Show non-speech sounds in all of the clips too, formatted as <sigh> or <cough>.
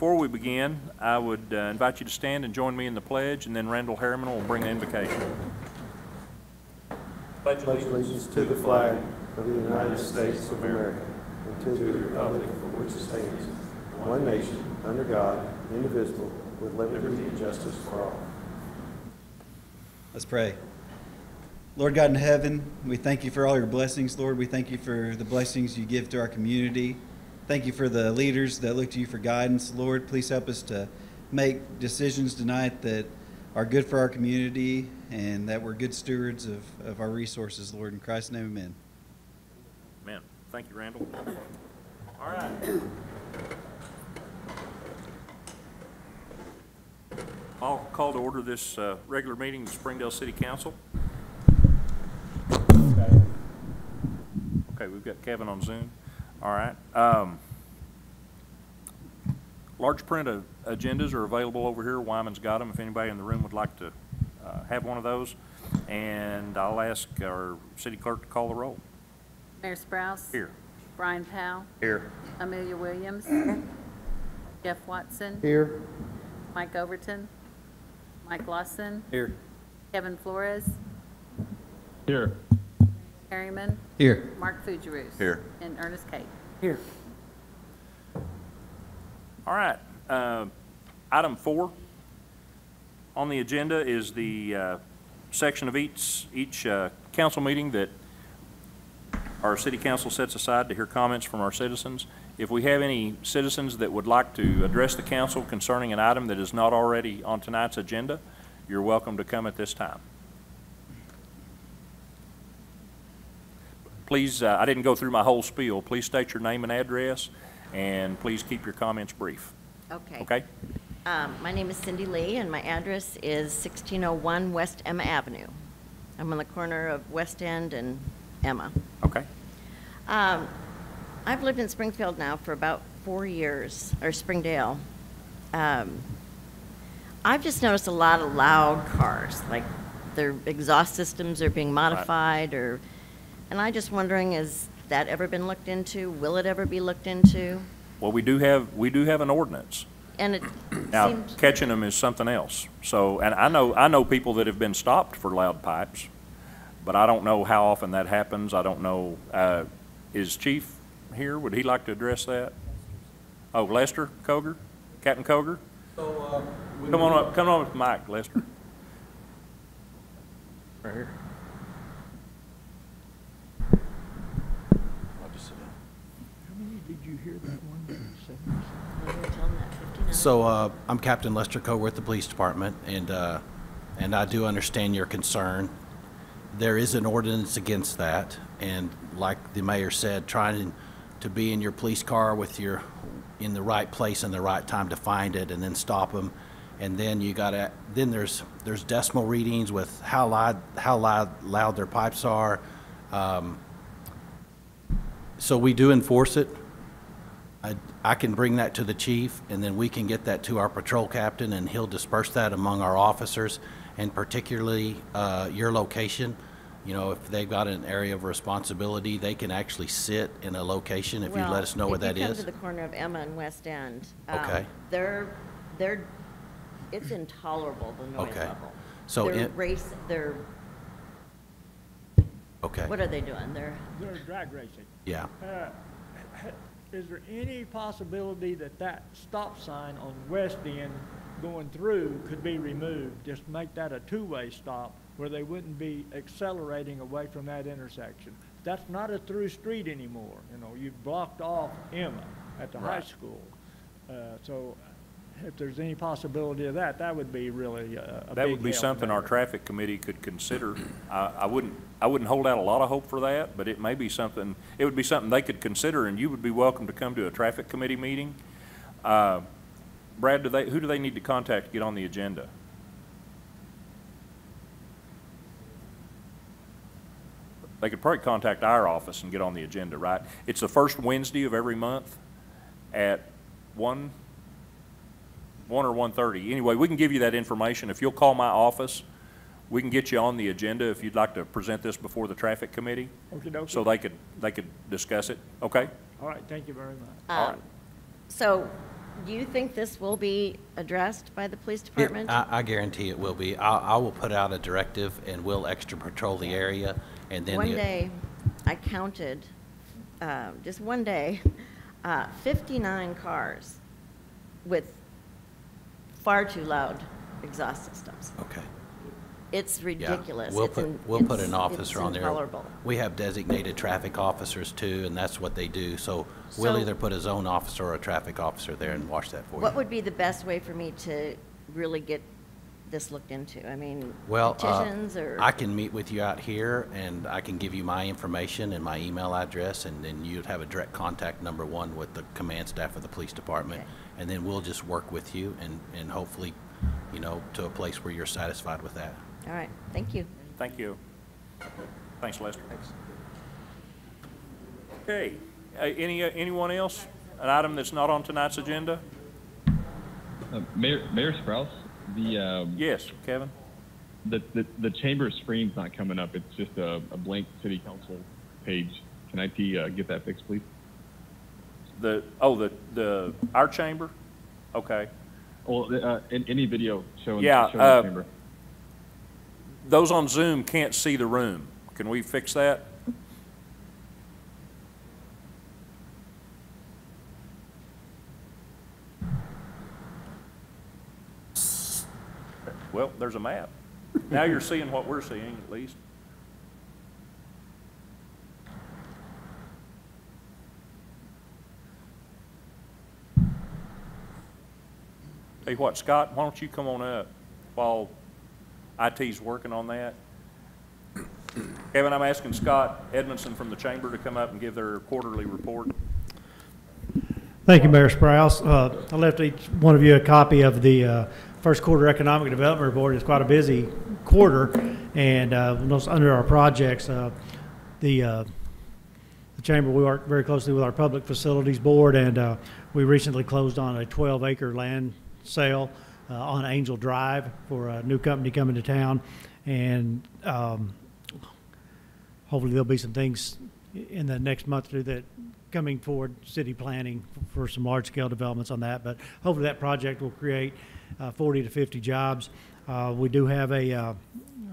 before we begin, I would uh, invite you to stand and join me in the pledge, and then Randall Harriman will bring the invocation. pledge allegiance to the flag of the United States of America and to the republic for which it stands, one nation, under God, indivisible, with liberty and justice for all. Let's pray. Lord God in heaven, we thank you for all your blessings, Lord. We thank you for the blessings you give to our community. Thank you for the leaders that look to you for guidance, Lord. Please help us to make decisions tonight that are good for our community and that we're good stewards of, of our resources, Lord. In Christ's name, amen. Amen. Thank you, Randall. All right. I'll call to order this uh, regular meeting of the Springdale City Council. Okay. Okay, we've got Kevin on Zoom. All right. Um, Large print of agendas are available over here. Wyman's got them, if anybody in the room would like to uh, have one of those. And I'll ask our city clerk to call the roll. Mayor Sprouse? Here. Brian Powell? Here. Amelia Williams? Jeff Watson? Here. Mike Overton? Mike Lawson? Here. Kevin Flores? Here. Harriman? Here. Mark Fougerousse? Here. And Ernest Cate? Here. All right. uh, Item four on the agenda is the uh, section of each, each uh, council meeting that our city council sets aside to hear comments from our citizens. If we have any citizens that would like to address the council concerning an item that is not already on tonight's agenda, you're welcome to come at this time. Please, uh, I didn't go through my whole spiel. Please state your name and address, and please keep your comments brief, Okay. okay? Um, My name is Cindy Lee, and my address is 1601 West Emma Avenue. I'm on the corner of West End and Emma. Okay? Um, I've lived in Springfield now for about four years, or Springdale. Um, I've just noticed a lot of loud cars, like their exhaust systems are being modified, or, and I'm just wondering, has that ever been looked into? Will it ever be looked into? Well, we do have, we do have an ordinance. And it Now, seems, catching them is something else. So, and I know, I know people that have been stopped for loud pipes, but I don't know how often that happens. I don't know, uh, is Chief here? Would he like to address that? Oh, Lester Koger? Captain Koger? Come on up, come on with Mike, Lester. Right here. I'll just sit down. we were telling that 59. So, uh, I'm Captain Lester Coe with the Police Department, and, uh, and I do understand your concern. There is an ordinance against that, and like the mayor said, trying to be in your police car with your, in the right place and the right time to find it, and then stop them. And then you gotta, then there's, there's decimal readings with how loud, how loud, loud their pipes are. Um, So we do enforce it. I, I can bring that to the chief, and then we can get that to our patrol captain, and he'll disperse that among our officers, and particularly uh, your location. You know, if they've got an area of responsibility, they can actually sit in a location if you let us know where that If you come is. to the corner of Emma and West End. um, Okay. They're, they're, it's intolerable, the noise Okay. level. So They're in- race, they're, Okay, what are they doing? They're, They're drag racing. yeah. Uh, Is there any possibility that that stop sign on West End going through could be removed? Just make that a two-way stop where they wouldn't be accelerating away from that intersection. That's not a through street anymore, you know, you've blocked off Emma at the high school. Uh, So if there's any possibility of that, that would be really a a big That would be help in something that our traffic committee could consider. I, I wouldn't, I wouldn't hold out a lot of hope for that, but it may be something, it would be something they could consider, and you would be welcome to come to a traffic committee meeting. Uh, Brad, do they, who do they need to contact to get on the agenda? They could probably contact our office and get on the agenda, right? It's the first Wednesday of every month at one, one or one-thirty. Anyway, we can give you that information. If you'll call my office, we can get you on the agenda if you'd like to present this before the traffic committee, Okey-dokey. so they could, they could discuss it, okay? All right, thank you very much. All um, right. so Do you think this will be addressed by the police It- department? I, I guarantee it will be. I, I will put out a directive and we'll extra patrol the area and then. One the- day, I counted, uh, just one day, uh, 59 cars with far too loud exhaust systems. Okay. It's Yeah. ridiculous. We'll It's put, in- we'll put it's- an officer on there. intolerable. We have designated traffic officers too, and that's what they do. So we'll So- either put a zone officer or a traffic officer there and watch that for you. What would be the best way for me to really get this looked into? I mean, Well, uh, or? I can meet with you out here, and I can give you my information and my email address, and then you'd have a direct contact number one with the command staff of the police department. Okay. And then we'll just work with you and, and hopefully, you know, to a place where you're satisfied with that. All right, thank you. Thank you. Thanks, Lester. Okay, Uh, any, uh, anyone else? An item that's not on tonight's agenda? Uh, Mayor, Mayor Sprouse, the, um, Yes, Kevin? the, the, the chamber screen's not coming up. It's just a, a blank city council page. Can IT, uh, get that fixed, please? The, oh, the, the, our chamber? Okay. Well, uh, in, any video showing, Yeah, showing uh, the chamber. Those on Zoom can't see the room. Can we fix that? Well, there's a map. Now you're seeing what we're seeing, at least. You what, Scott, why don't you come on up while IT's working on that? Kevin, I'm asking Scott Edmondson from the Chamber to come up and give their quarterly report. Thank you, Mayor Sprouse. Uh, I left each one of you a copy of the uh, first quarter economic development report. is quite a busy quarter, and uh, under our projects, uh, the uh, the chamber we work very closely with our public facilities board, and uh, we recently closed on a 12-acre land sale uh, on Angel Drive for a new company coming to town, and um, hopefully there'll be some things in the next month or two that coming forward, city planning for some large-scale developments on that. But hopefully that project will create 40 to 50 jobs. Uh, We do have a uh,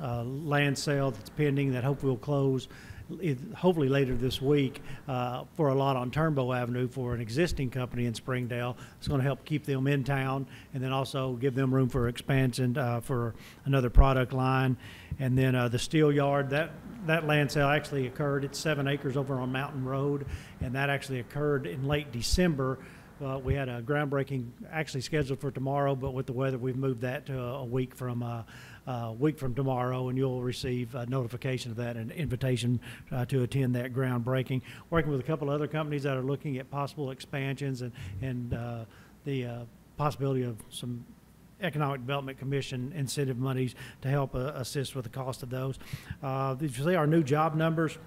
uh, land sale that's pending that hopefully will close, hopefully later this week, uh, for a lot on Turnbow Avenue for an existing company in Springdale. It's going to help keep them in town and then also give them room for expansion uh, for another product line. And then uh, the steel yard, that, that land sale actually occurred, it's seven acres over on Mountain Road, and that actually occurred in late December. Uh, We had a groundbreaking actually scheduled for tomorrow, but with the weather, we've moved that to a a week from, uh, a week from tomorrow, and you'll receive a notification of that, and invitation uh, to attend that groundbreaking. Working with a couple other companies that are looking at possible expansions and, and uh, the uh, possibility of some Economic Development Commission incentive monies to help uh, assist with the cost of those. Uh, Did you see our new job numbers?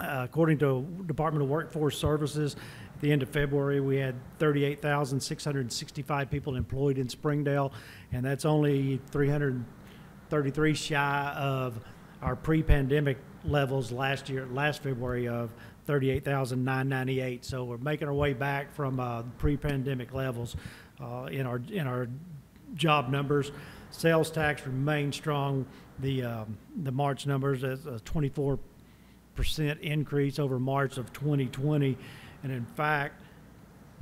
Uh, According to Department of Workforce Services, the end of February, we had 38,665 people employed in Springdale, and that's only 333 shy of our pre-pandemic levels last year, last February of 38,998. So we're making our way back from uh, pre-pandemic levels uh, in our, in our job numbers. Sales tax remains strong. The, um, the March numbers, is a 24 percent increase over March of 2020. And in fact,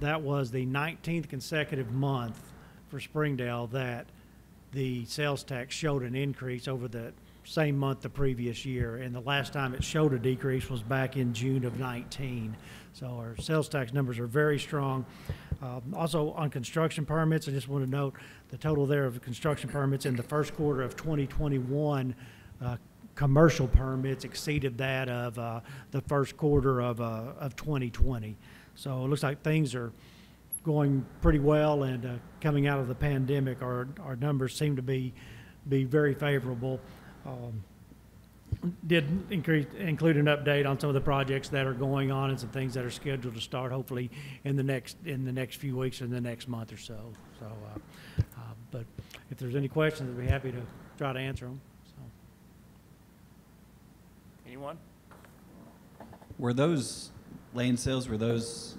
that was the 19th consecutive month for Springdale that the sales tax showed an increase over the same month the previous year. And the last time it showed a decrease was back in June of 19. So our sales tax numbers are very strong. Um, Also, on construction permits, I just want to note the total there of construction permits in the first quarter of 2021, uh, commercial permits exceeded that of uh, the first quarter of, uh, of 2020. So it looks like things are going pretty well and uh, coming out of the pandemic, our, our numbers seem to be, be very favorable. Um, Did increase, include an update on some of the projects that are going on and some things that are scheduled to start hopefully in the next, in the next few weeks, in the next month or so. So, uh, uh, but if there's any questions, I'd be happy to try to answer them. Anyone? Were those land sales, were those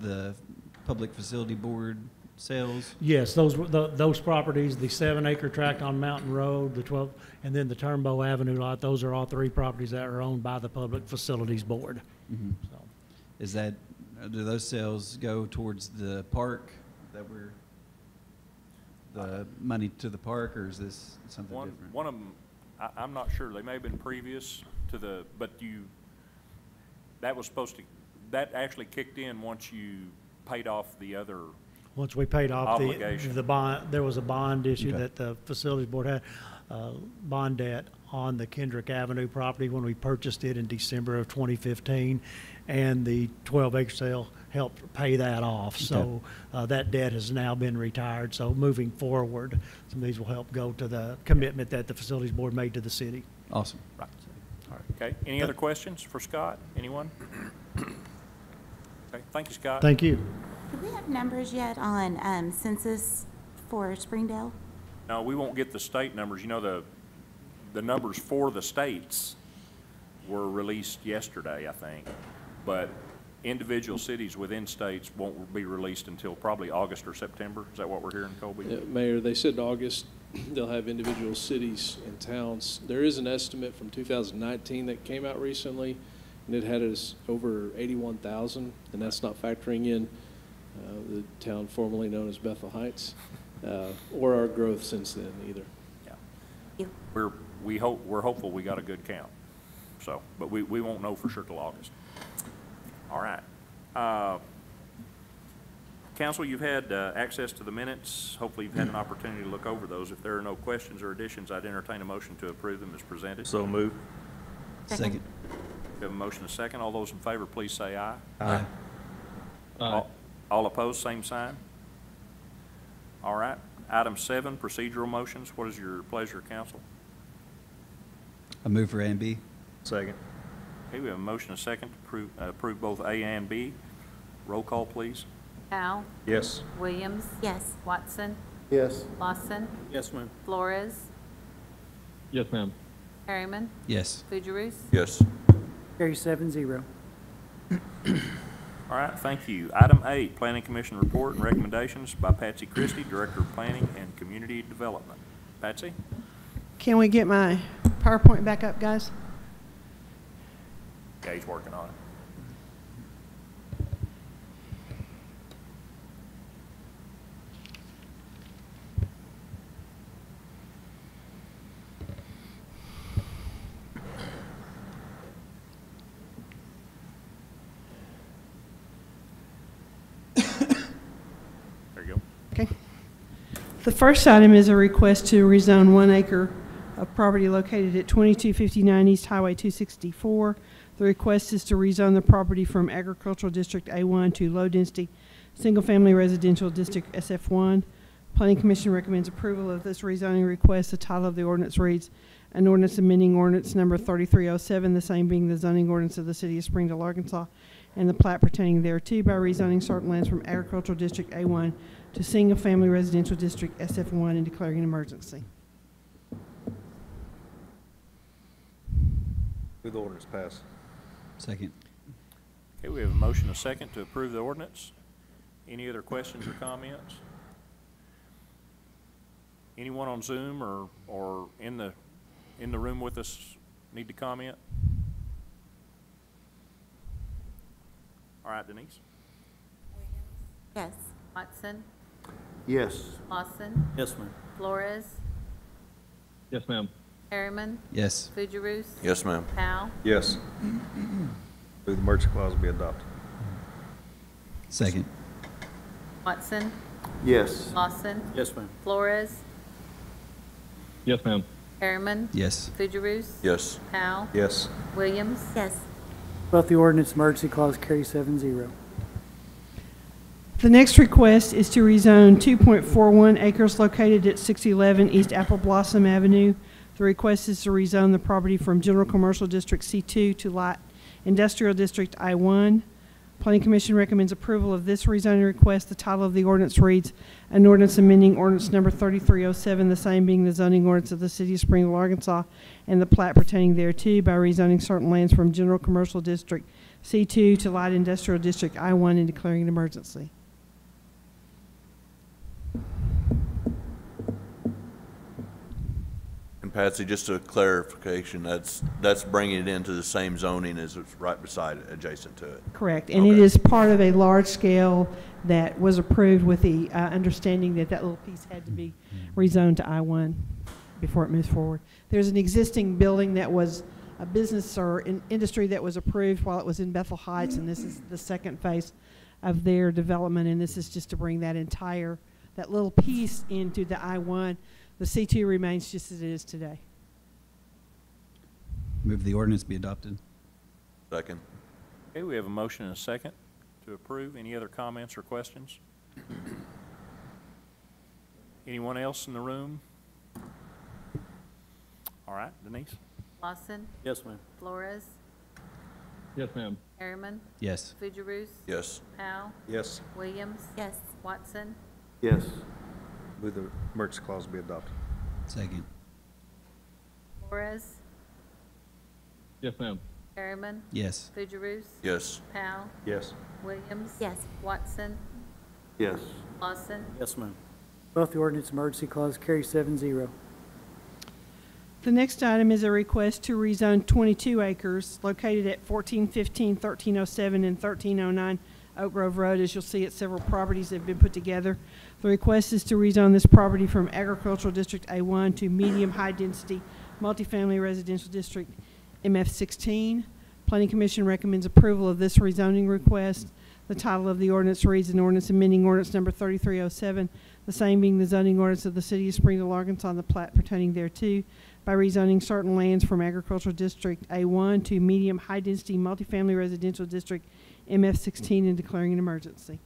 the Public Facility Board sales? Yes, those, were the- those properties, the seven acre tract on Mountain Road, the 12, and then the Turnbow Avenue lot, those are all three properties that are owned by the Public Facilities Board. Mhm. So, Is that, do those sales go towards the park that we're, the money to the park, or is this something One, different? one of them, I, I'm not sure, they may have been previous to the, but you, that was supposed to, that actually kicked in once you paid off the other, Once we paid off the, Obligation. the bond, there was a bond issue Okay. that the Facilities Board had, uh, bond debt on the Kendrick Avenue property when we purchased it in December of 2015, and the 12 acre sale helped pay that off. So uh, that debt has now been retired, so moving forward, some of these will help go to the commitment that the Facilities Board made to the city. Awesome. right. Okay, any other questions for Scott? Anyone? Okay, thank you, Scott. Thank you. Do we have numbers yet on um, census for Springdale? No, we won't get the state numbers. You know, the, the numbers for the states were released yesterday, I think. But individual cities within states won't be released until probably August or September. Is that what we're hearing, Colby? Yeah, Mayor, they said August, they'll have individual cities and towns. There is an estimate from 2019 that came out recently, and it had us over 81,000, and that's not factoring in uh, the town formerly known as Bethel Heights, uh, or our growth since then either. Yeah. We're, we hope, we're hopeful we got a good count. So, but we, we won't know for sure till August. All right. Uh, Council, you've had uh, access to the minutes. Hopefully you've had an opportunity to look over those. If there are no questions or additions, I'd entertain a motion to approve them as presented. So move. Second. We have a motion and a second. All those in favor, please say aye. Aye. All- All opposed, same sign. All right. Item seven, procedural motions. What is your pleasure, council? I move for A and B. Second. Okay, we have a motion and a second to approve, uh, approve both A and B. Roll call, please. Powell, Yes. Williams, Yes. Watson, Yes. Lawson, Yes, ma'am. Flores, Yes, ma'am. Harriman, Yes. Fougerousse. Yes. Carry seven zero. All right, thank you. Item eight, Planning Commission report and recommendations by Patsy Christie, Director of Planning and Community Development. Patsy? Can we get my PowerPoint back up, guys? Okay, he's working on it. There you go. Okay. The first item is a request to rezone one acre of property located at 2259 East Highway 264. The request is to rezone the property from Agricultural District A1 to Low Density Single Family Residential District SF1. Planning Commission recommends approval of this rezoning request. The title of the ordinance reads, "An ordinance amending ordinance number 3307, the same being the zoning ordinance of the City of Springdale, Arkansas, and the plat pertaining thereto by rezoning certain lands from Agricultural District A1 to Single Family Residential District SF1 and declaring an emergency." Move the ordinance pass. Second. Okay, we have a motion and a second to approve the ordinance. Any other questions or comments? Anyone on Zoom or, or in the, in the room with us need to comment? All right, Denise? Yes. Watson, Yes. Lawson, Yes, ma'am. Flores, Yes, ma'am. Harriman, Yes. Fougerousse. Yes, ma'am. Powell, Yes. Move the emergency clause be adopted. Second. Watson, Yes. Lawson, Yes, ma'am. Flores, Yes, ma'am. Harriman, Yes. Fougerousse. Yes. Powell, Yes. Williams. Yes. Both the ordinance emergency clause carry seven zero. The next request is to rezone 2.41 acres located at 611 East Apple Blossom Avenue. The request is to rezone the property from General Commercial District C2 to Light Industrial District I1. Planning Commission recommends approval of this rezoning request. The title of the ordinance reads, "An ordinance amending ordinance number 3307, the same being the zoning ordinance of the City of Springville, Arkansas, and the plat pertaining thereto by rezoning certain lands from General Commercial District C2 to Light Industrial District I1 and declaring an emergency." And Patsy, just a clarification, that's, that's bringing it into the same zoning as it's right beside it, adjacent to it. Correct, and it Okay. is part of a large scale that was approved with the uh, understanding that that little piece had to be rezoned to I-1 before it moves forward. There's an existing building that was a business or an industry that was approved while it was in Bethel Heights, and this is the second phase of their development, and this is just to bring that entire, that little piece into the I-1. The C2 remains just as it is today. Move the ordinance be adopted. Second. Okay, we have a motion and a second to approve. Any other comments or questions? Anyone else in the room? All right, Denise? Lawson, Yes, ma'am. Flores, Yes, ma'am. Harriman, Yes. Fougerousse, Yes. Powell, Yes. Williams, Yes. Watson, Yes. Move the emergency clause be adopted. Second. Flores, Yes, ma'am. Harriman, Yes. Fougerousse, Yes. Powell, Yes. Williams. Yes. Watson, Yes. Lawson, Yes, ma'am. Both the ordinance emergency clause carry seven zero. The next item is a request to rezone 22 acres located at 1415, 1307, and 1309 Oak Grove Road. As you'll see, it's several properties that have been put together. The request is to rezone this property from Agricultural District A1 to Medium High Density Multifamily Residential District MF16. Planning Commission recommends approval of this rezoning request. The title of the ordinance reads an ordinance amending ordinance number 3307, the same being the zoning ordinance of the city of Springville, Arkansas, and the plat pertaining thereto, by rezoning certain lands from Agricultural District A1 to Medium High Density Multifamily Residential District MF16 and declaring an emergency.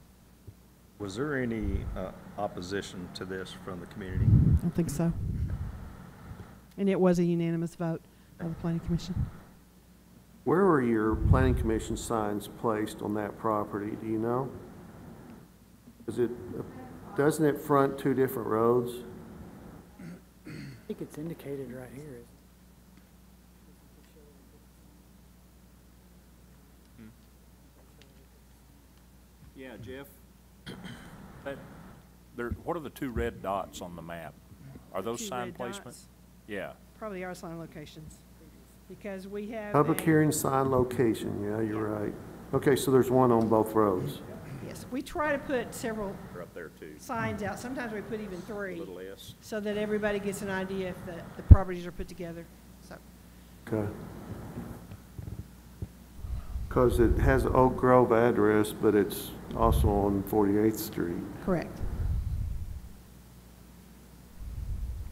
Was there any uh, opposition to this from the community? I don't think so. And it was a unanimous vote of the Planning Commission. Where were your planning commission signs placed on that property, do you know? Is it, doesn't it front two different roads? I think it's indicated right here. Jeff? That, there, what are the two red dots on the map? Are those Two sign red placement? dots. Yeah. Probably are sign locations, because we have. Public a- hearing sign location, yeah, you're right. Okay, so there's one on both roads. Yes, we try to put several They're up there too. signs out. Sometimes we put even three. Little S. So that everybody gets an idea if the, the properties are put together, so. Okay. Because it has Oak Grove address, but it's also on 48th Street. Correct.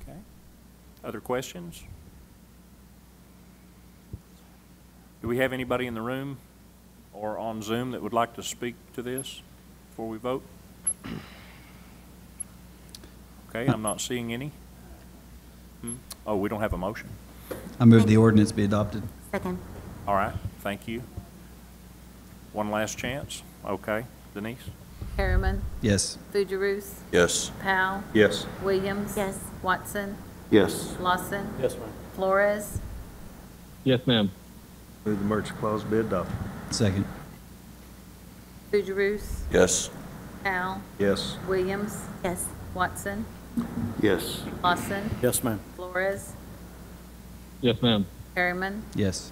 Okay. Other questions? Do we have anybody in the room or on Zoom that would like to speak to this before we vote? Okay, I'm not seeing any. Hmm? Oh, we don't have a motion. I move the ordinance be adopted. Second. All right, thank you. One last chance. Okay, Denise? Harriman, Yes. Fougerousse, Yes. Powell, Yes. Williams. Yes. Watson, Yes. Lawson, Yes, ma'am. Flores, Yes, ma'am. Move the emergency clause be adopted. Second. Fougerousse, Yes. Powell, Yes. Williams, Yes. Watson, Yes. Lawson, Yes, ma'am. Flores, Yes, ma'am. Harriman, Yes.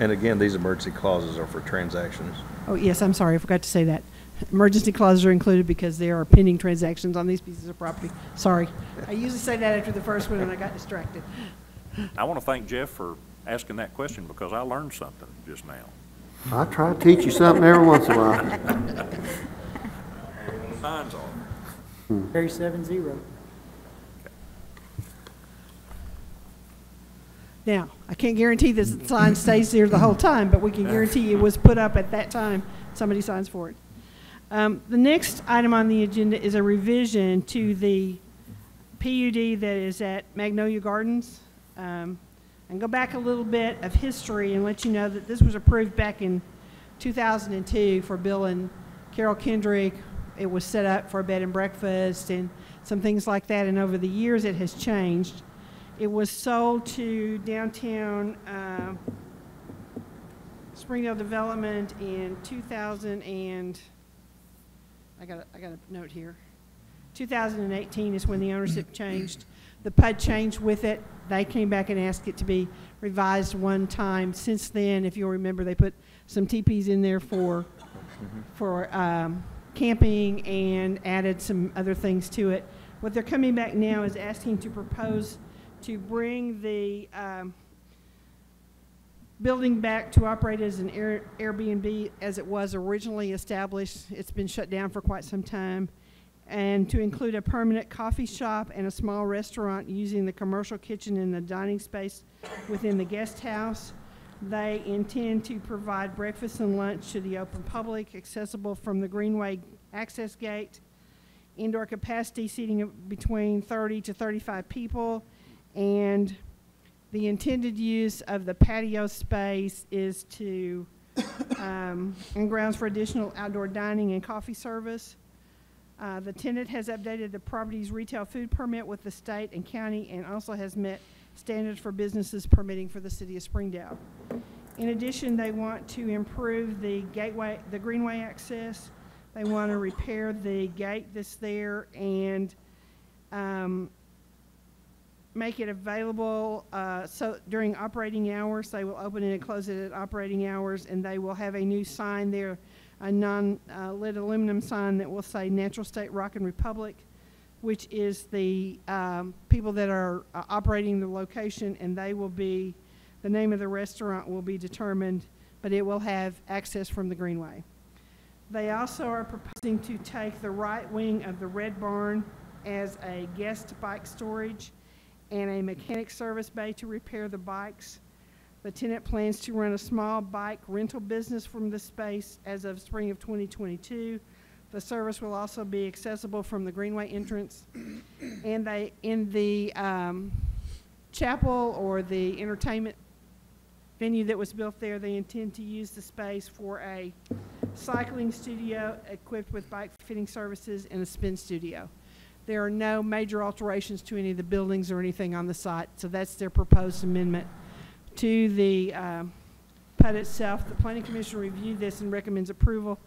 And again, these emergency clauses are for transactions. Oh, yes, I'm sorry, I forgot to say that. Emergency clauses are included because there are pending transactions on these pieces of property. Sorry. I usually say that after the first one and I got distracted. I want to thank Jeff for asking that question because I learned something just now. I try to teach you something every once in a while. <laughs> Signs are. Carry seven zero. Now, I can't guarantee this sign stays there the whole time, but we can guarantee it was put up at that time, somebody signs for it. Um, the next item on the agenda is a revision to the PUD that is at Magnolia Gardens. Um, and go back a little bit of history and let you know that this was approved back in 2002 for Bill and Carol Kendrick. It was set up for a bed and breakfast and some things like that, and over the years it has changed. It was sold to downtown uh, Springdale Development in 2000 and, I got, a- I got a note here. 2018 is when the ownership <clears throat> changed. The PUD changed with it. they came back and asked it to be revised one time. Since then, if you'll remember, they put some teepees in there for, for um, camping and added some other things to it. What they're coming back now is asking to propose to bring the um, building back to operate as an Air- Airbnb as it was originally established. It's been shut down for quite some time. And to include a permanent coffee shop and a small restaurant using the commercial kitchen and the dining space within the guest house. They intend to provide breakfast and lunch to the open public, accessible from the Greenway access gate. Indoor capacity seating between 30 to 35 people, and the intended use of the patio space is to, um, and grounds for additional outdoor dining and coffee service. Uh, the tenant has updated the property's retail food permit with the state and county and also has met standards for businesses permitting for the city of Springdale. In addition, they want to improve the gateway, the greenway access. They want to repair the gate that's there and, um, make it available, uh, so during operating hours, they will open it and close it at operating hours, and they will have a new sign there, a non-lit aluminum sign that will say Natural State Rockin' Republic, which is the, um, people that are uh, operating the location, and they will be, the name of the restaurant will be determined, but it will have access from the Greenway. They also are proposing to take the right wing of the Red Barn as a guest bike storage and a mechanic service bay to repair the bikes. The tenant plans to run a small bike rental business from the space as of spring of 2022. The service will also be accessible from the Greenway entrance. And they, in the um, chapel or the entertainment venue that was built there, they intend to use the space for a cycling studio equipped with bike fitting services and a spin studio. There are no major alterations to any of the buildings or anything on the site, so that's their proposed amendment to the um, PUD itself. The planning commission reviewed this and recommends approval.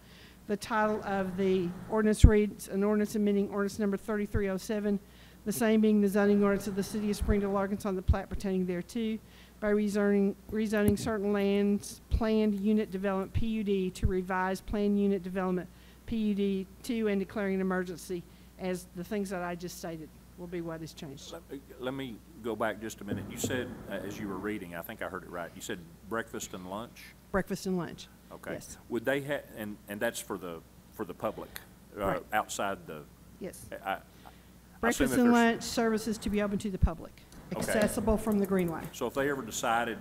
The title of the ordinance reads, an ordinance amending ordinance number 3307, the same being the zoning ordinance of the city of Springdale, Arkansas, and the plat pertaining thereto, by rezoning, rezoning certain lands, planned unit development PUD to revise planned unit development PUD two and declaring an emergency as the things that I just stated will be what is changed. Let me- Let me go back just a minute. You said, uh, as you were reading, I think I heard it right, you said breakfast and lunch? Breakfast and lunch. Okay. Yes. Would they have, and, and that's for the, for the public, uh, Right. outside the? Yes. I- I- Breakfast and lunch services to be open to the public, Okay. accessible from the Greenway. So if they ever decided,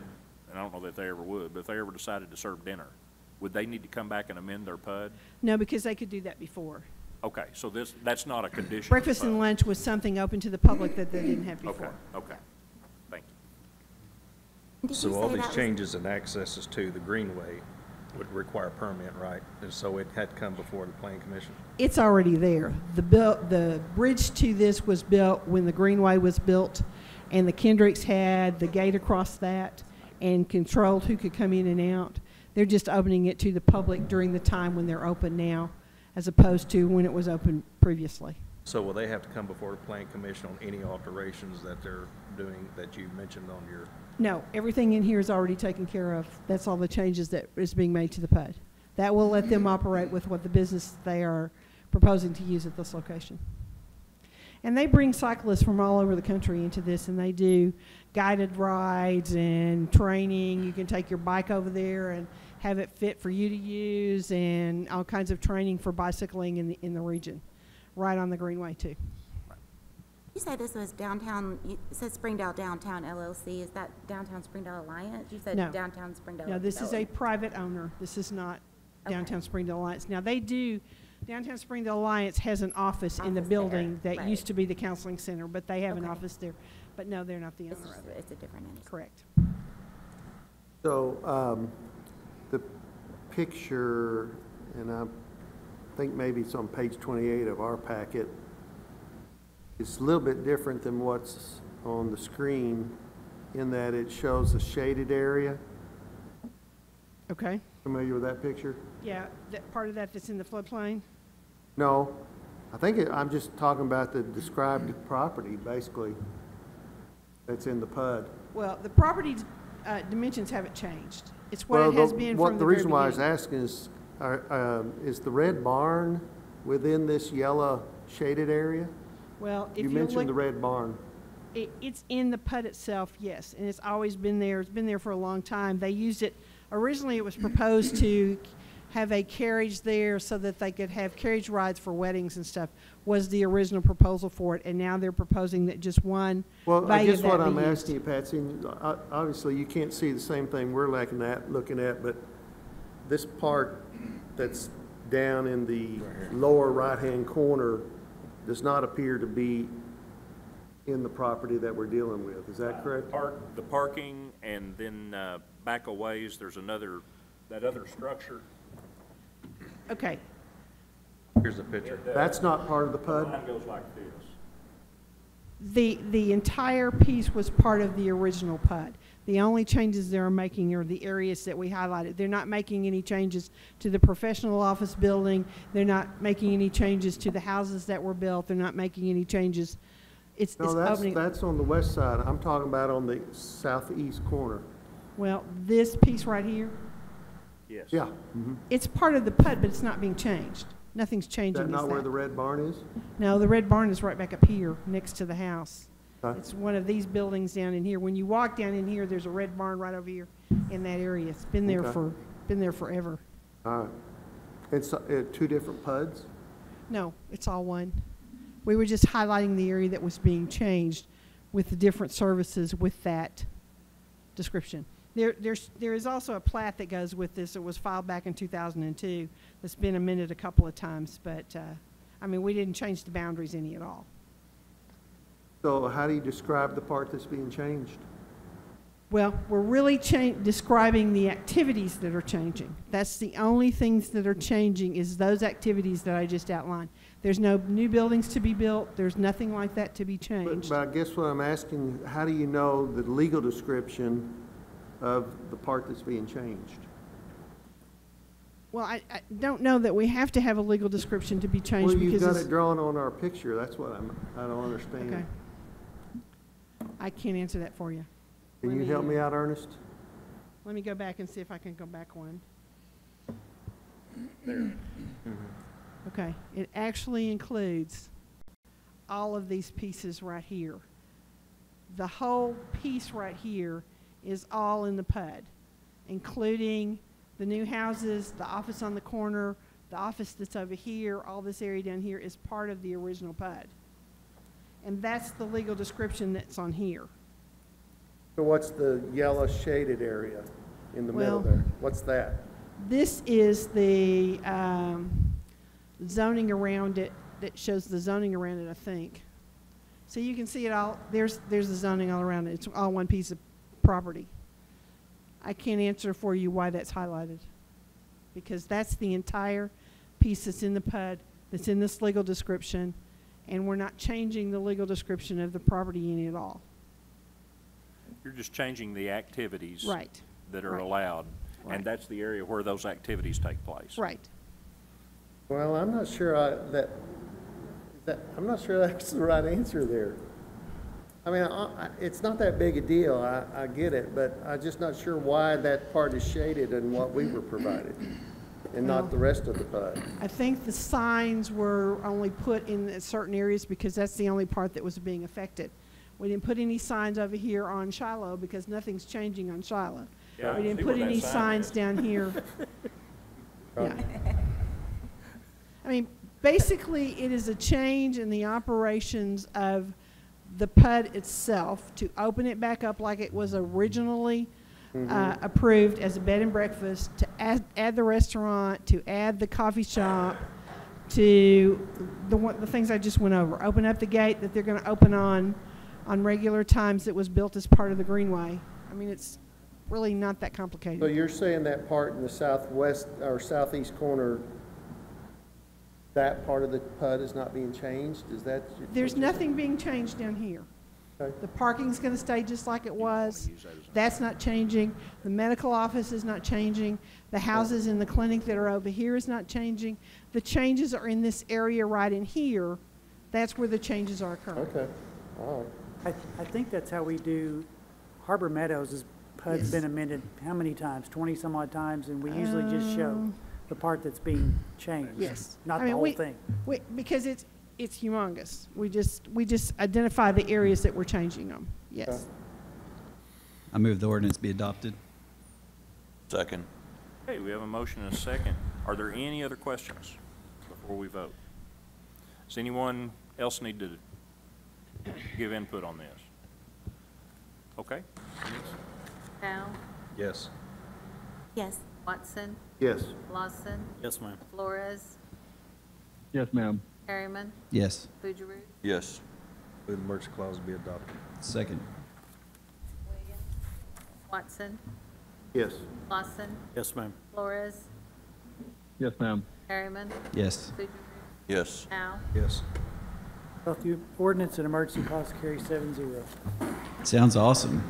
and I don't know that they ever would, but if they ever decided to serve dinner, would they need to come back and amend their PUD? No, because they could do that before. Okay, so this, that's not a condition. Breakfast and lunch was something open to the public that they didn't have Okay, before. okay. Thank you. Did you So all say these was- changes and accesses to the Greenway would require a permit, right? And so it had to come before the planning commission? It's already there. The bill, the bridge to this was built when the Greenway was built, and the Kendricks had the gate across that and controlled who could come in and out. They're just opening it to the public during the time when they're open now, as opposed to when it was open previously. So will they have to come before the planning commission on any alterations that they're doing that you mentioned on your, No, everything in here is already taken care of. That's all the changes that is being made to the PUD. That will let them operate with what the business they are proposing to use at this location. And they bring cyclists from all over the country into this, and they do guided rides and training. You can take your bike over there and have it fit for you to use, and all kinds of training for bicycling in the, in the region, right on the Greenway too. You said this was downtown, you said Springdale Downtown LLC. Is that Downtown Springdale Alliance? You said No. Downtown Springdale. No, this is a Development. private owner. This is not Okay. Downtown Springdale Alliance. Now, they do, Downtown Springdale Alliance has an office in the Office there, building that right. used to be the counseling center, but they have an Okay. office there. But no, they're not the It's owner just- of it. It's a different entity. Correct. So, um, the picture, and I think maybe it's on page twenty-eight of our packet, it's a little bit different than what's on the screen in that it shows a shaded area. Okay. Familiar with that picture? Yeah, that, part of that that's in the floodplain? No, I think it, I'm just talking about the described property, basically. that's in the PUD? Well, the property uh, dimensions haven't changed. It's what Well, it has the- been what- from the very reason why I was beginning. asking is, are, um, is the red barn within this yellow shaded area? Well, if You you mentioned the look, red barn. it, it's in the PUD itself, yes, and it's always been there. It's been there for a long time. They used it, originally it was proposed to have a carriage there so that they could have carriage rides for weddings and stuff, was the original proposal for it, and now they're proposing that just one Well, I guess of what I'm used. asking you, Patsy, and o- obviously you can't see the same thing we're looking at, looking at, but this part that's down in the lower right-hand corner does not appear to be in the property that we're dealing with. Is that correct? Park, the parking, and then uh, back a ways, there's another, that other structure. Okay, Here's a picture. That's not part of the PUD? Line goes like this. the, the entire piece was part of the original PUD. The only changes they're making are the areas that we highlighted. They're not making any changes to the professional office building. They're not making any changes to the houses that were built. They're not making any changes. It's, it's No, that's, opening. that's on the west side. I'm talking about on the southeast corner. Well, this piece right here, Yes. Yeah. mhm. it's part of the PUD, but it's not being changed. Nothing's Is changing. that is not where that? the red barn is? No, the red barn is right back up here, next to the house. Huh? It's one of these buildings down in here. When you walk down in here, there's a red barn right over here in that area. It's been there Okay. for, been there forever. All right. It's, uh, two different PUDs? No, it's all one. We were just highlighting the area that was being changed with the different services with that description. There, there's, there is also a plat that goes with this. It was filed back in 2002. That's been amended a couple of times, but, uh, I mean, we didn't change the boundaries any at all. So how do you describe the part that's being changed? Well, we're really describing the activities that are changing. That's the only things that are changing is those activities that I just outlined. There's no new buildings to be built. There's nothing like that to be But, changed. but I guess what I'm asking, how do you know the legal description of the part that's being changed? Well, I, I don't know that we have to have a legal description to be changed Well, you've because got it's- it drawn on our picture, that's what I'm, I don't Okay. understand. I can't answer that for you. Can Let you help me- me out, Ernest? Let me go back and see if I can go back one. <clears throat> Okay, it actually includes all of these pieces right here. The whole piece right here is all in the PUD, including the new houses, the office on the corner, the office that's over here, all this area down here is part of the original PUD. And that's the legal description that's on here. So what's the yellow shaded area in the middle there? What's that? This is the um, zoning around it, that shows the zoning around it, I think. So you can see it all, there's, there's the zoning all around it, it's all one piece of property. I can't answer for you why that's highlighted, because that's the entire piece that's in the PUD, that's in this legal description, and we're not changing the legal description of the property any at all. You're just changing the activities. Right, That are Right. allowed, Right. and that's the area where those activities take place. right. Well, I'm not sure I, that, that, I'm not sure that's the right answer there. I mean, I, I, it's not that big a deal, I, I get it, but I'm just not sure why that part is shaded and what we were provided, and not the rest of the PUD. I think the signs were only put in certain areas because that's the only part that was being affected. We didn't put any signs over here on Shiloh because nothing's changing on Shiloh. Yeah, We didn't put any sign signs is. down here. <laughs> Yeah. I mean, basically, it is a change in the operations of the PUD itself to open it back up like it was originally uh, approved as a bed and breakfast, to add, add the restaurant, to add the coffee shop, to the one, the things I just went over. Open up the gate that they're going to open on, on regular times that was built as part of the Greenway. I mean, it's really not that complicated. So you're saying that part in the southwest, or southeast corner, that part of the PUD is not being changed? Is that? There's nothing being changed down here. Okay. The parking's going to stay just like it was. That's not changing. The medical office is not changing. The houses in the clinic that are over here is not changing. The changes are in this area right in here. That's where the changes are occurring. Okay, all right. I, I think that's how we do Harbor Meadows is PUD's Yes. been amended how many times? Twenty some odd times, and we usually just show Um, the part that's being changed. Yes. Not I the mean, whole we- thing. We, because it's, it's humongous. We just, we just identify the areas that we're changing them. Yes. I move the ordinance be adopted. Second. Okay, we have a motion and a second. Are there any other questions before we vote? Does anyone else need to give input on this? Okay. Powell, Yes. Yes. Watson, Yes. Lawson, Yes, ma'am. Flores, Yes, ma'am. Harriman, Yes. Fougerousse, Yes. Move the emergency clause be adopted. Second. Williams, Watson, Yes. Lawson, Yes, ma'am. Flores, Yes, ma'am. Harriman, Yes. Fougerousse, Yes. Powell, Yes. Both the ordinance and emergency clause carry seven zero. Sounds awesome.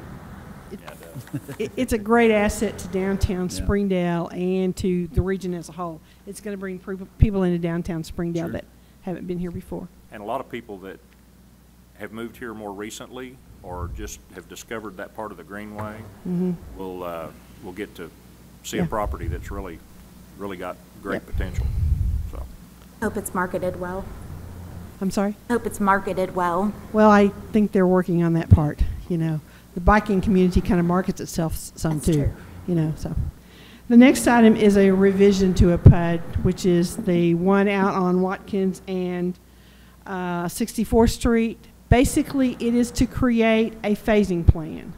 It, it's a great asset to downtown Yeah. Springdale and to the region as a whole. It's going to bring people into downtown Springdale Sure. that haven't been here before. And a lot of people that have moved here more recently or just have discovered that part of the Greenway Mhm. will, uh, will get to see a property that's really, really got great Yep. potential, so. Hope it's marketed well. I'm sorry? Hope it's marketed well. Well, I think they're working on that part, you know. The biking community kind of markets itself some That's too, true. you know, so. The next item is a revision to a PUD, which is the one out on Watkins and uh, 64th Street. Basically, it is to create a phasing plan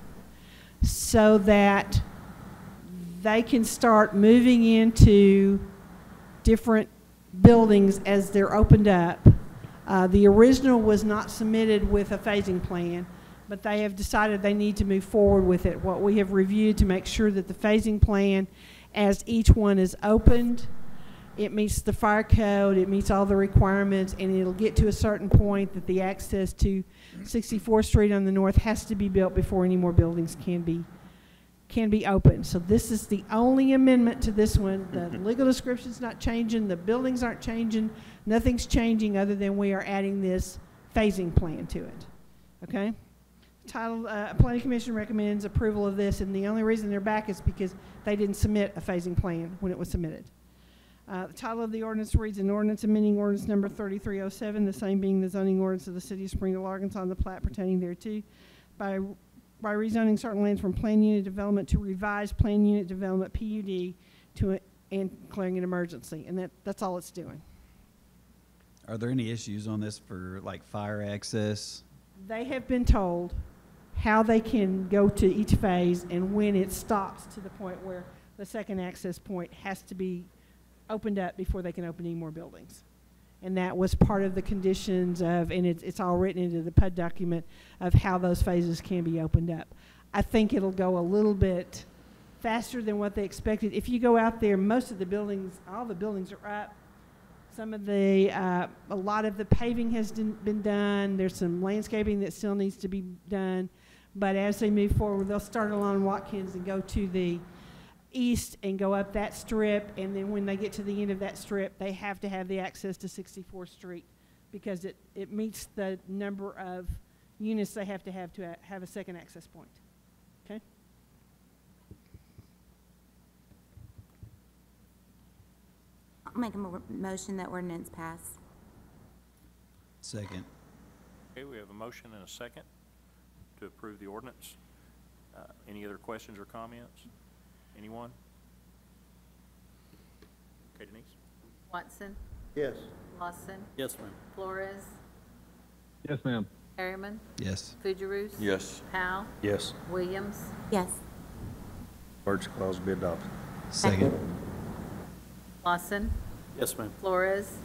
so that they can start moving into different buildings as they're opened up. Uh, the original was not submitted with a phasing plan, but they have decided they need to move forward with it. What we have reviewed to make sure that the phasing plan, as each one is opened, it meets the fire code, it meets all the requirements, and it'll get to a certain point that the access to 64th Street on the north has to be built before any more buildings can be can be opened. So this is the only amendment to this one. The <laughs> legal description's not changing, the buildings aren't changing, nothing's changing other than we are adding this phasing plan to it. Okay? Title, uh, Planning Commission recommends approval of this, and the only reason they're back is because they didn't submit a phasing plan when it was submitted. Uh, the title of the ordinance reads, an ordinance amending ordinance number 3307, the same being the zoning ordinance of the city of Springdale, Arkansas, and the plat pertaining thereto, by by rezoning certain lands from plan unit development to revised plan unit development PUD to, a- and declaring an emergency. And that, that's all it's doing. Are there any issues on this for like fire access? They have been told how they can go to each phase and when it stops to the point where the second access point has to be opened up before they can open any more buildings. And that was part of the conditions of, and it's, it's all written into the PUD document of how those phases can be opened up. I think it'll go a little bit faster than what they expected. If you go out there, most of the buildings, all the buildings are up. Some of the, uh, a lot of the paving has been done. There's some landscaping that still needs to be done. But as they move forward, they'll start along Watkins and go to the east and go up that strip. And then when they get to the end of that strip, they have to have the access to 64th Street because it, it meets the number of units they have to have to a- have a second access point. Okay? I'll make a mo- motion that ordinance pass. Second. Okay, we have a motion and a second to approve the ordinance. Uh, Any other questions or comments? Anyone? Okay, Denise? Watson, Yes. Lawson, Yes, ma'am. Flores, Yes, ma'am. Harriman, Yes. Fougerousse, Yes. Powell, Yes. Williams, Yes. Emergency clause be adopted. Second. Lawson, Yes, ma'am. Flores,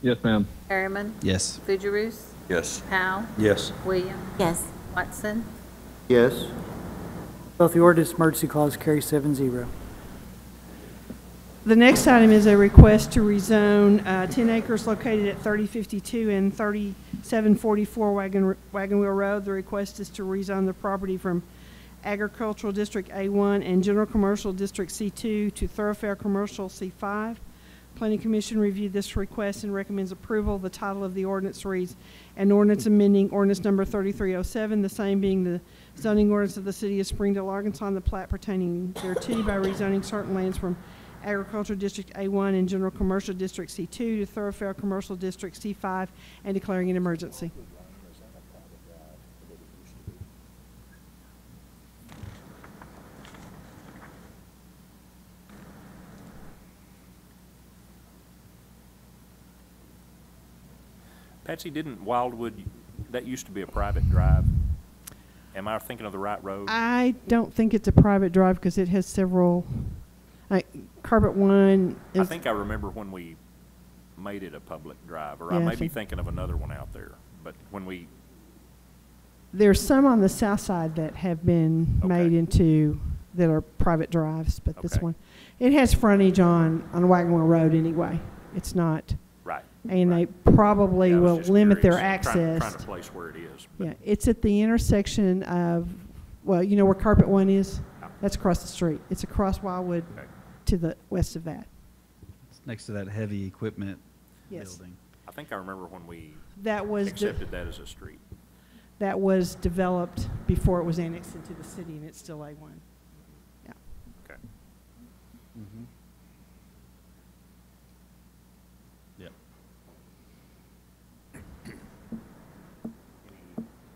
Yes, ma'am. Harriman, Yes. Fougerousse, Yes. Powell, Yes. Williams, Yes. Watson, Yes. Both the ordinance, emergency clause carry seven zero. The next item is a request to rezone uh, 10 acres located at 3052 and 3744 Wagon Wagon Wheel Road. The request is to rezone the property from Agricultural District A1 and General Commercial District C2 to Thoroughfare Commercial C5. Planning Commission reviewed this request and recommends approval. The title of the ordinance reads, "An ordinance amending ordinance number 3307, the same being the zoning ordinance of the city of Springdale, Arkansas, and the plat pertaining thereto by rezoning certain lands from Agricultural District A1 and General Commercial District C2 to Thoroughfare Commercial District C5 and declaring an emergency." Patsy, didn't Wildwood, that used to be a private drive? Am I thinking of the right road? I don't think it's a private drive because it has several, like, Carpet One I is, think I remember when we made it a public drive, or Yeah, I I may be think- thinking of another one out there. But when we, there's some on the south side that have been made into, that are private drives, but this Okay. one, it has frontage on, on Wagon Wheel Road anyway. It's not. And they probably Yeah, I was will just limit their curious, trying- access. Trying to place where it is. but- Yeah, it's at the intersection of, well, you know where Carpet One is? That's across the street. It's across Wildwood Okay. to the west of that. It's next to that heavy equipment Yes. building. I think I remember when we That was, de- accepted that as a street. that was developed before it was annexed into the city, and it's still A1. Yeah. Okay. Mm-hmm. Yep.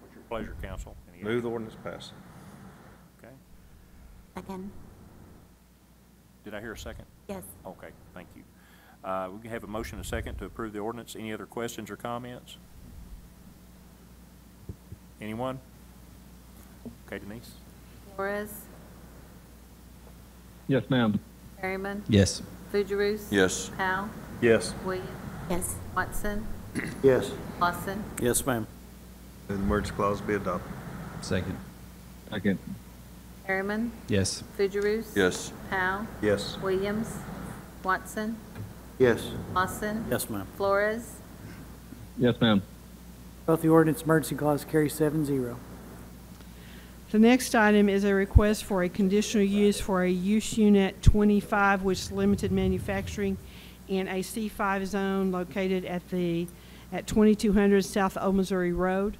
What's your pleasure, council? Any- Move the ordinance pass. Okay. Second. Did I hear a second? Yes. Okay, thank you. Uh, We have a motion and a second to approve the ordinance. Any other questions or comments? Anyone? Okay, Denise? Flores, Yes, ma'am. Perryman, Yes. Fougerousse. Yes. Powell, Yes. Williams, Yes. Watson, Yes. Lawson, Yes, ma'am. The emergency clause be adopted. Second. Second. Perryman, Yes. Fougerousse. Yes. Powell, Yes. Williams, Watson, Yes. Lawson, Yes, ma'am. Flores, Yes, ma'am. Both the ordinance emergency clause carry seven zero. The next item is a request for a conditional use for a use unit 25, which is limited manufacturing in a C5 zone located at the, at 2200 South Old Missouri Road.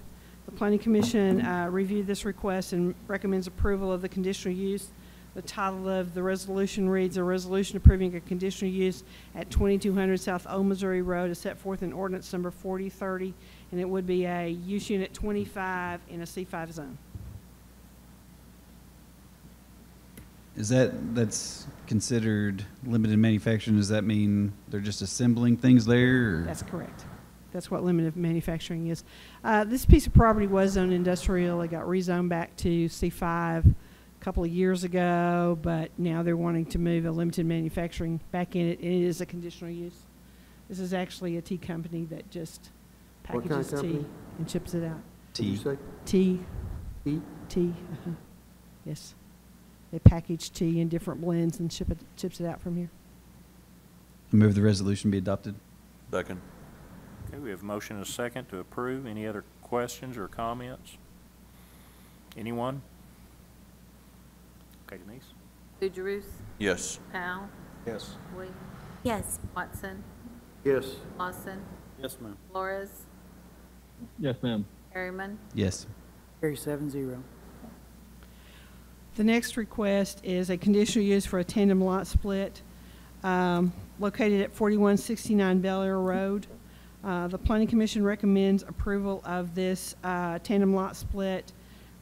Planning Commission uh, reviewed this request and recommends approval of the conditional use. The title of the resolution reads, "A resolution approving a conditional use at 2200 South Old Missouri Road is set forth in ordinance number 4030, and it would be a use unit 25 in a C5 zone." Is that, that's considered limited manufacturing? Does that mean they're just assembling things there? or- That's correct. That's what limited manufacturing is. Uh, this piece of property was zoned industrial. It got rezoned back to C5 a couple of years ago, but now they're wanting to move a limited manufacturing back in it. It is a conditional use. This is actually a tea company that just What kind of packages tea company? and ships it out. Did you T. say Tea, T? tea, uh-huh. <laughs> yes. They package tea in different blends and ship it, ships it out from here. I Move the resolution be adopted. Second. Okay, we have a motion and a second to approve. Any other questions or comments? Anyone? Okay, Denise? Fougerousse, Yes. Powell, Yes. Williams, Yes. Watson, Yes. Lawson, Yes, ma'am. Flores, Yes, ma'am. Perryman, Yes. Carry seven zero. The next request is a conditional use for a tandem lot split um, located at 4169 Bel Air Road. Uh, The Planning Commission recommends approval of this uh, tandem lot split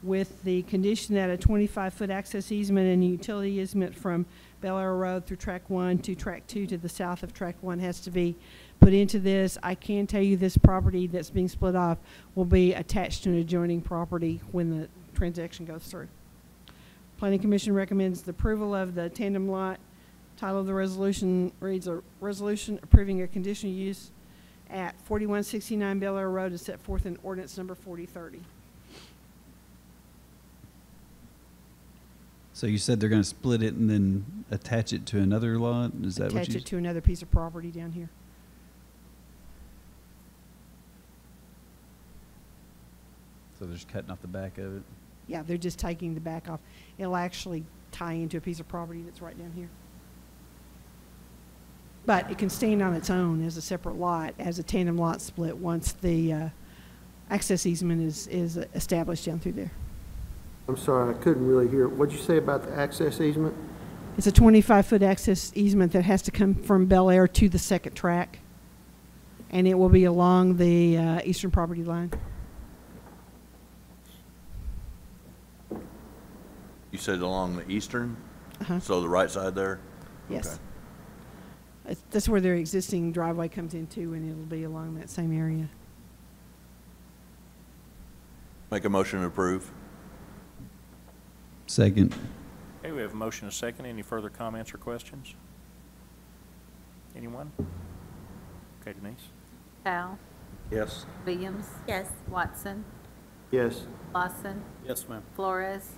with the condition that a 25-foot access easement and utility easement from Bel Air Road through Track 1 to Track 2 to the south of Track 1 has to be put into this. I can tell you this property that's being split off will be attached to an adjoining property when the transaction goes through. Planning Commission recommends the approval of the tandem lot. Title of the resolution reads, "A resolution approving a conditional use at 4169 Bel Air Road is set forth in ordinance number 4030." So you said they're going to split it and then attach it to another lot? Is that what Attach you? it to another piece of property down here. So they're just cutting off the back of it? Yeah, they're just taking the back off. It'll actually tie into a piece of property that's right down here. But it can stand on its own as a separate lot, as a tandem lot split, once the uh, access easement is, is established down through there. I'm sorry, I couldn't really hear. What'd you say about the access easement? It's a 25-foot access easement that has to come from Bel Air to the second track, and it will be along the uh, eastern property line. You said along the eastern, Uh-huh. so the right side there? Yes. Okay. It's- That's where their existing driveway comes into, and it'll be along that same area. Make a motion to approve. Second. Okay, we have a motion and a second. Any further comments or questions? Anyone? Okay, Denise? Powell, Yes. Williams, Yes. Watson, Yes. Lawson, Yes, ma'am. Flores,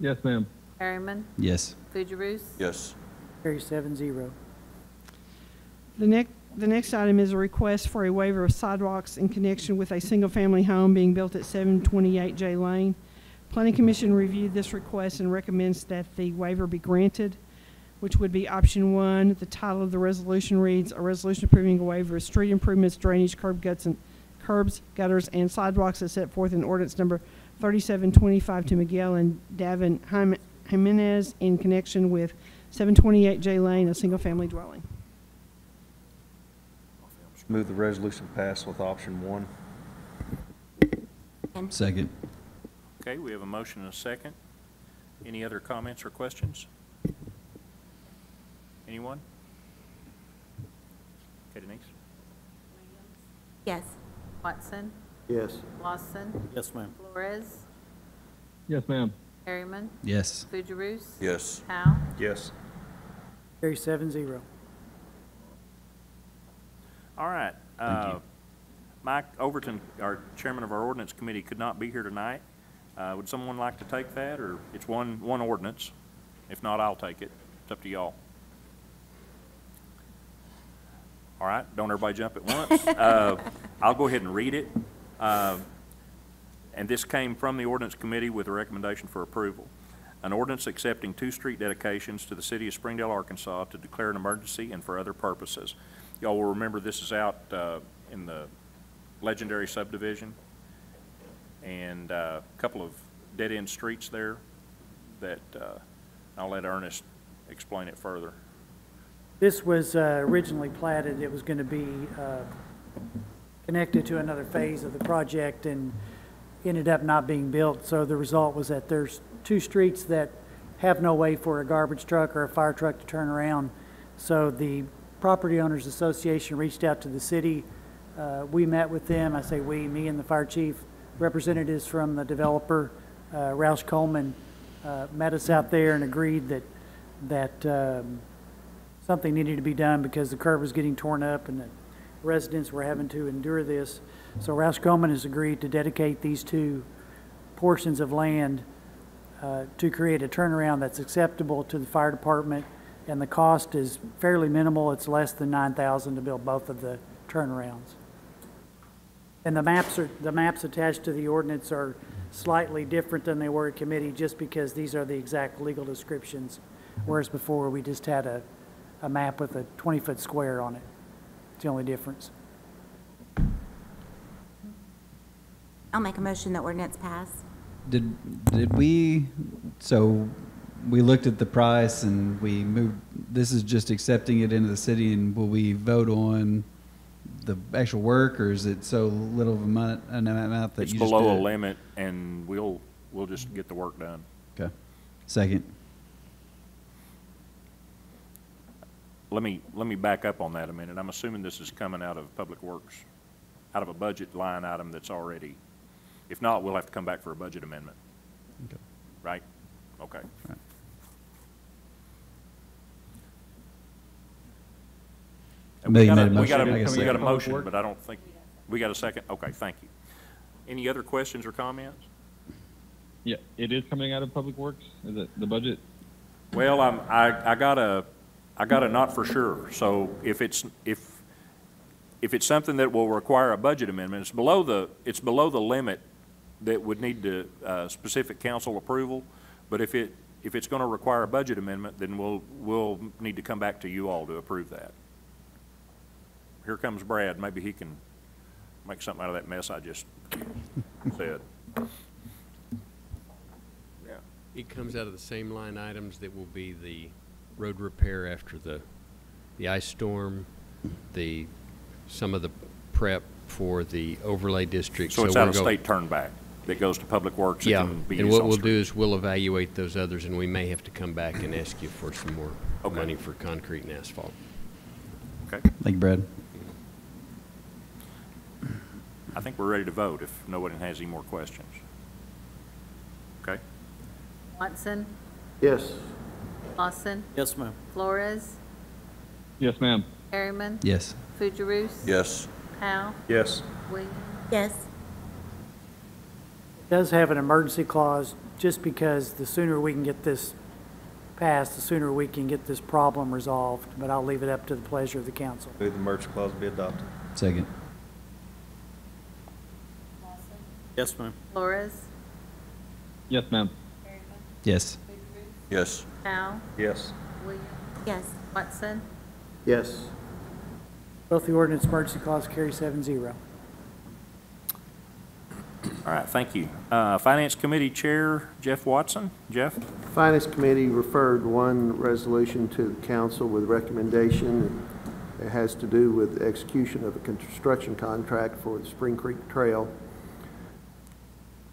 Yes, ma'am. Harriman, Yes. Fougerousse. Yes. Carry seven zero. The next, the next item is a request for a waiver of sidewalks in connection with a single-family home being built at 728 J Lane. Planning Commission reviewed this request and recommends that the waiver be granted, which would be option one. The title of the resolution reads, "A resolution approving a waiver of street improvements, drainage, curb guts, and curbs, gutters, and sidewalks as set forth in ordinance number 3725 to Miguel and Davin Jimenez in connection with 728 J Lane, a single-family dwelling." Move the resolution pass with option one. Second. Okay, we have a motion and a second. Any other comments or questions? Anyone? Okay, Denise? Yes. Watson, Yes. Lawson, Yes, ma'am. Flores, Yes, ma'am. Harriman, Yes. Fougerousse. Yes. Powell, Yes. Carry seven zero. All right. uh, Mike Overton, our chairman of our ordinance committee, could not be here tonight. Uh, Would someone like to take that, or it's one, one ordinance? If not, I'll take it. It's up to y'all. All right, don't everybody jump at once. <laughs> Uh, I'll go ahead and read it. Uh, And this came from the ordinance committee with a recommendation for approval. An ordinance accepting two street dedications to the city of Springdale, Arkansas to declare an emergency and for other purposes. Y'all will remember this is out uh, in the legendary subdivision, and uh, a couple of dead-end streets there that, uh, I'll let Ernest explain it further. This was uh, originally platted, it was going to be uh, connected to another phase of the project and ended up not being built. So the result was that there's two streets that have no way for a garbage truck or a fire truck to turn around. So the Property Owners Association reached out to the city. Uh, We met with them, I say we, me and the fire chief, representatives from the developer, uh, Rausch Coleman, uh, met us out there and agreed that, that um, something needed to be done because the curb was getting torn up and the residents were having to endure this. So Rausch Coleman has agreed to dedicate these two portions of land uh, to create a turnaround that's acceptable to the fire department, and the cost is fairly minimal. It's less than nine thousand to build both of the turnarounds. And the maps are, the maps attached to the ordinance are slightly different than they were at committee, just because these are the exact legal descriptions, whereas before, we just had a, a map with a twenty-foot square on it. It's the only difference. I'll make a motion that ordinance pass. Did, did we, so we looked at the price and we moved, this is just accepting it into the city and will we vote on the actual work or is it so little of a amount, an amount that It's you just below a limit, and we'll, we'll just get the work done. Okay. Second. Let me, let me back up on that a minute. I'm assuming this is coming out of Public Works, out of a budget line item that's already, if not, we'll have to come back for a budget amendment. Okay. Right? Okay. Right. And Bill, we you got a, made a we got a, motion. Guess we got a second. motion, but I don't think, we got a second? Okay, thank you. Any other questions or comments? Yeah, it is coming out of Public Works. Is it the budget? Well, I'm, I, I got a, I got a not for sure. So if it's, if, if it's something that will require a budget amendment, it's below the, it's below the limit that would need to, uh, specific council approval. But if it, if it's going to require a budget amendment, then we'll, we'll need to come back to you all to approve that. Here comes Brad, maybe he can make something out of that mess I just <laughs> said. Yeah. It comes out of the same line items that will be the road repair after the, the ice storm, the, some of the prep for the overlay district. So it's we're out of go- state turnback that goes to Public Works Yeah, can be and what we'll street. do is we'll evaluate those others, and we may have to come back and ask you for some more Okay. money for concrete and asphalt. Okay, Thank you, Brad. I think we're ready to vote if nobody has any more questions. Okay, Watson, Yes. Lawson, Yes, ma'am. Flores, Yes, ma'am. Harriman. Yes. Fougerousse. Yes. Powell, Yes. Williams. Yes. It Does have an emergency clause, just because the sooner we can get this passed, the sooner we can get this problem resolved, but I'll leave it up to the pleasure of the council. Move the merge clause be adopted. Second. Yes, ma'am. Flores, Yes, ma'am. Yes. Yes. Powell, Yes. Williams, Yes. Watson, Yes. Both the ordinance emergency clause carry seven zero. all right, thank you. Uh, Finance Committee Chair Jeff Watson. Jeff? Finance Committee referred one resolution to the council with recommendation. It has to do with execution of a construction contract for the Spring Creek Trail.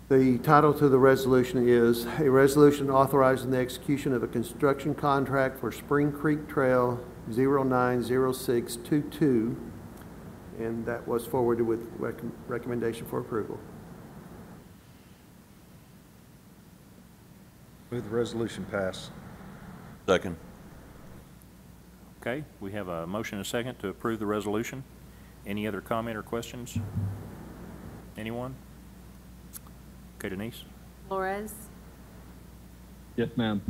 The title to the resolution is, "A Resolution Authorizing the Execution of a Construction Contract for Spring Creek Trail 090622," and that was forwarded with rec- recommendation for approval. Move the resolution pass. Second. Okay, we have a motion and a second to approve the resolution. Any other comment or questions? Anyone? Okay, Denise? Flores, Yes, ma'am.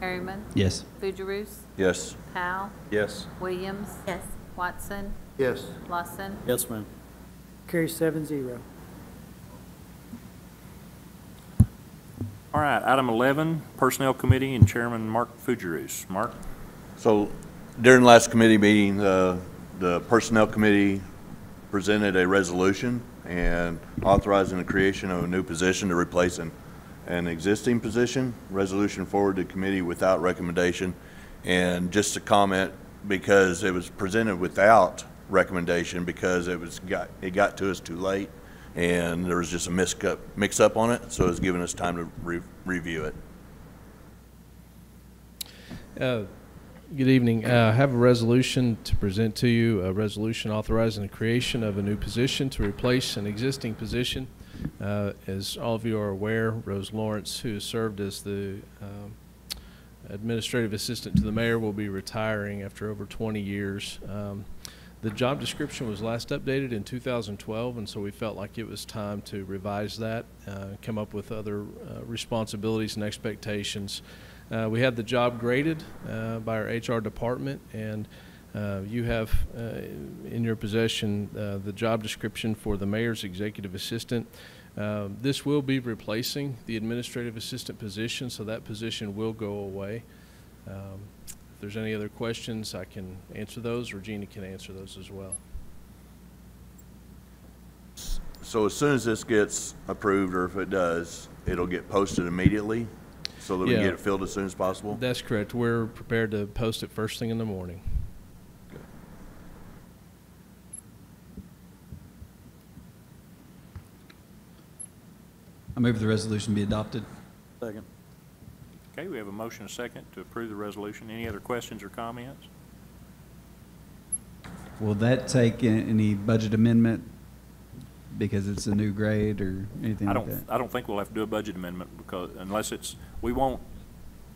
Harriman, Yes. Fougerousse, Yes. Powell, Yes. Williams. Yes. Watson, Yes. Lawson, Yes, ma'am. Carry seven zero. All right, item 11, Personnel Committee and Chairman Mark Fougerousse. Mark? So during last committee meeting, the, the Personnel Committee presented a resolution and authorizing the creation of a new position to replace an, an existing position. Resolution forwarded to committee without recommendation. And just to comment, because it was presented without recommendation, because it was, got, it got to us too late, and there was just a mix-up, mix-up on it, so it's given us time to re- review it. Uh, Good evening. Uh, I have a resolution to present to you, a resolution authorizing the creation of a new position to replace an existing position. Uh, As all of you are aware, Rose Lawrence, who served as the um, administrative assistant to the mayor, will be retiring after over 20 years. Um, The job description was last updated in 2012, and so we felt like it was time to revise that, uh, come up with other uh, responsibilities and expectations. Uh, we had the job graded uh, by our HR department, and uh, you have uh, in your possession uh, the job description for the mayor's executive assistant. Uh, this will be replacing the administrative assistant position, so that position will go away. Um, if there's any other questions, I can answer those, or Gina can answer those as well. So as soon as this gets approved, or if it does, it'll get posted immediately, so that we can Yeah. get it filled as soon as possible? That's correct. We're prepared to post it first thing in the morning. I move the resolution be adopted. Second. Okay, we have a motion and a second to approve the resolution. Any other questions or comments? Will that take a- any budget amendment because it's a new grade or anything I like don't, that? I don't think we'll have to do a budget amendment because unless it's, we won't,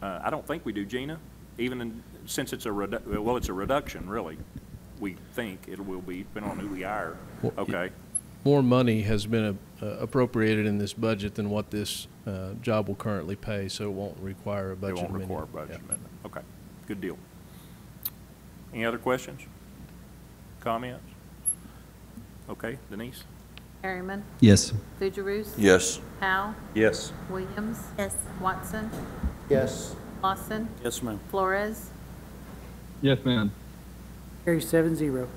uh, I don't think we do, Gina, even in, since it's a redu, well, it's a reduction, really. We think it will be, depending on who we hire. Well, Okay, More money has been uh, appropriated in this budget than what this uh, job will currently pay, so it won't require a budget amendment. it won't require a budget Yeah. amendment. Okay, good deal. Any other questions? Comments? Okay, Denise? Harriman, Yes. Fougerousse. Yes. Powell, Yes. Williams. Yes. Watson, Yes. Lawson, Yes, ma'am. Flores, Yes, ma'am. Carry seven zero.